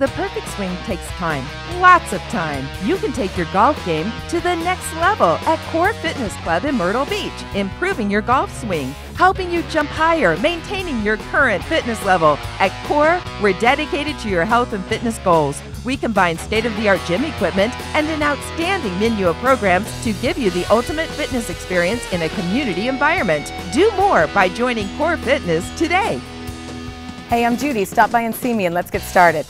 The perfect swing takes time, lots of time. You can take your golf game to the next level at Core Fitness Club in Myrtle Beach, improving your golf swing, helping you jump higher, maintaining your current fitness level. At Core, we're dedicated to your health and fitness goals. We combine state of the art gym equipment and an outstanding menu of programs to give you the ultimate fitness experience in a community environment. Do more by joining Core Fitness today. Hey, I'm Judy. Stop by and see me and let's get started.